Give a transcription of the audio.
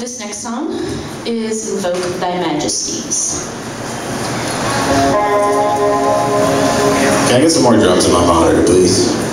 This next song is Invoke Thy Majesties. Can I get some more drums in my monitor, please?